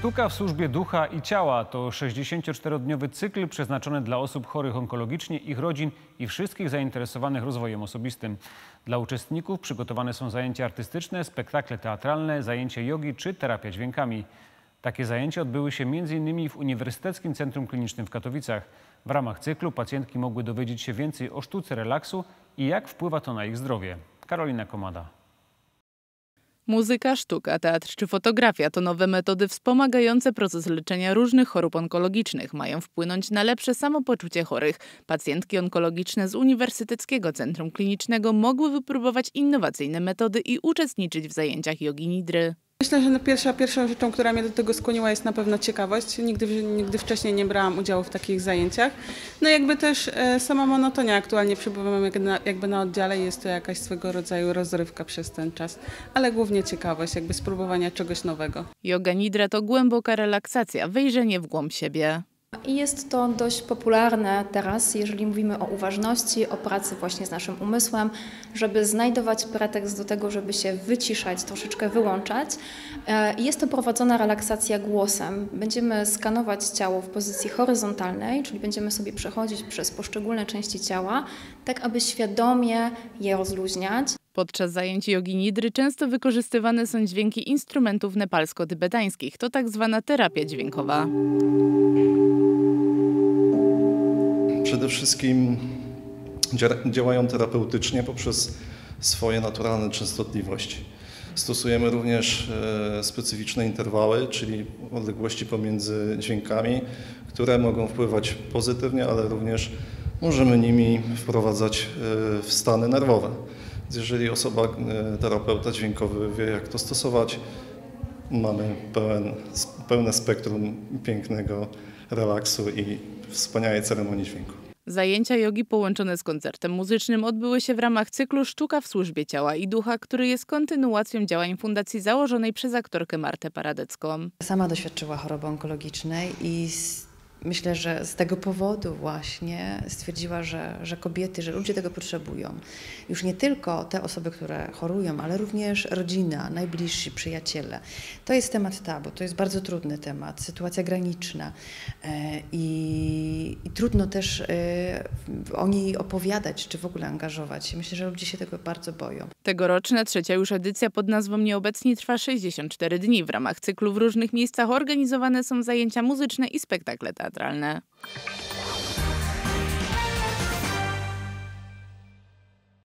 Sztuka w służbie ducha i ciała to 64-dniowy cykl przeznaczony dla osób chorych onkologicznie, ich rodzin i wszystkich zainteresowanych rozwojem osobistym. Dla uczestników przygotowane są zajęcia artystyczne, spektakle teatralne, zajęcia jogi czy terapia dźwiękami. Takie zajęcia odbyły się m.in. w Uniwersyteckim Centrum Klinicznym w Katowicach. W ramach cyklu pacjentki mogły dowiedzieć się więcej o sztuce relaksu i jak wpływa to na ich zdrowie. Karolina Komada. Muzyka, sztuka, teatr czy fotografia to nowe metody wspomagające proces leczenia różnych chorób onkologicznych. Mają wpłynąć na lepsze samopoczucie chorych. Pacjentki onkologiczne z Uniwersyteckiego Centrum Klinicznego mogły wypróbować innowacyjne metody i uczestniczyć w zajęciach jogi nidry. Myślę, że pierwsza, pierwszą rzeczą, która mnie do tego skłoniła jest na pewno ciekawość. Nigdy, nigdy wcześniej nie brałam udziału w takich zajęciach. No jakby też e, sama monotonia. Aktualnie przebywam jakby na, jakby na oddziale jest to jakaś swego rodzaju rozrywka przez ten czas. Ale głównie ciekawość, jakby spróbowania czegoś nowego. Yoga Nidra to głęboka relaksacja, wejrzenie w głąb siebie. I jest to dość popularne teraz, jeżeli mówimy o uważności, o pracy właśnie z naszym umysłem, żeby znajdować pretekst do tego, żeby się wyciszać, troszeczkę wyłączać. E, jest to prowadzona relaksacja głosem. Będziemy skanować ciało w pozycji horyzontalnej, czyli będziemy sobie przechodzić przez poszczególne części ciała, tak aby świadomie je rozluźniać. Podczas zajęć jogi nidry często wykorzystywane są dźwięki instrumentów nepalsko-tybetańskich. To tak zwana terapia dźwiękowa. Przede wszystkim działają terapeutycznie poprzez swoje naturalne częstotliwości. Stosujemy również e, specyficzne interwały, czyli odległości pomiędzy dźwiękami, które mogą wpływać pozytywnie, ale również możemy nimi wprowadzać e, w stany nerwowe. Jeżeli osoba, e, terapeuta dźwiękowy wie, jak to stosować, mamy pełen, pełne spektrum pięknego relaksu i wspaniałej ceremonii dźwięku. Zajęcia jogi połączone z koncertem muzycznym odbyły się w ramach cyklu Sztuka w służbie ciała i ducha, który jest kontynuacją działań fundacji założonej przez aktorkę Martę Paradecką. Sama doświadczyła choroby onkologicznej i myślę, że z tego powodu właśnie stwierdziła, że, że kobiety, że ludzie tego potrzebują. Już nie tylko te osoby, które chorują, ale również rodzina, najbliżsi, przyjaciele. To jest temat tabu, to jest bardzo trudny temat, sytuacja graniczna e, i, i trudno też e, o niej opowiadać, czy w ogóle angażować Myślę, że ludzie się tego bardzo boją. Tegoroczna trzecia już edycja pod nazwą Nieobecni trwa 64 dni. W ramach cyklu w różnych miejscach organizowane są zajęcia muzyczne i spektakle teatralne.